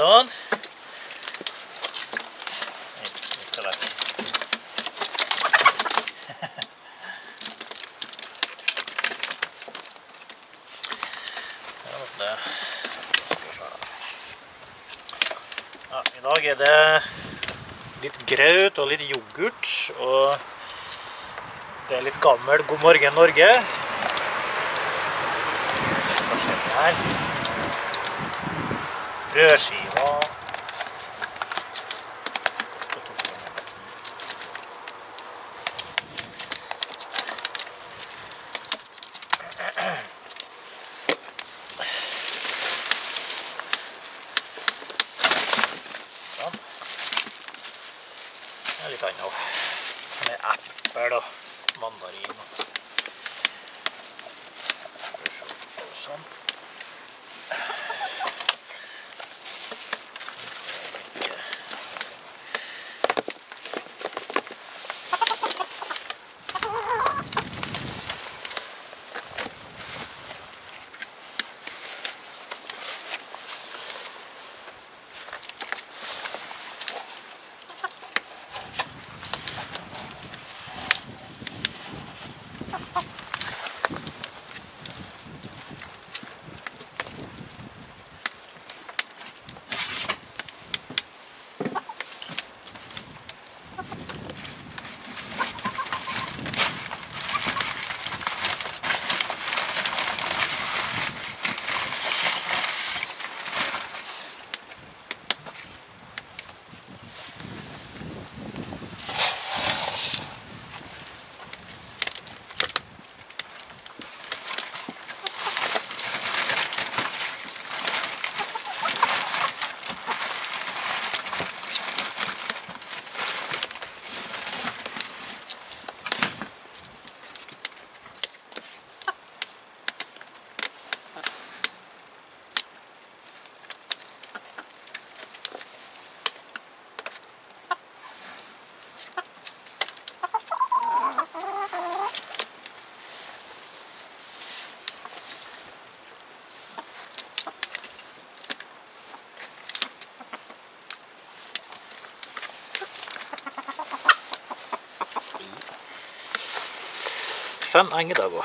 Sånn. I dag er det litt grøt og litt yoghurt, og det er litt gammel God morgen Norge. Hva skjer det her? dirty. Fem engedager.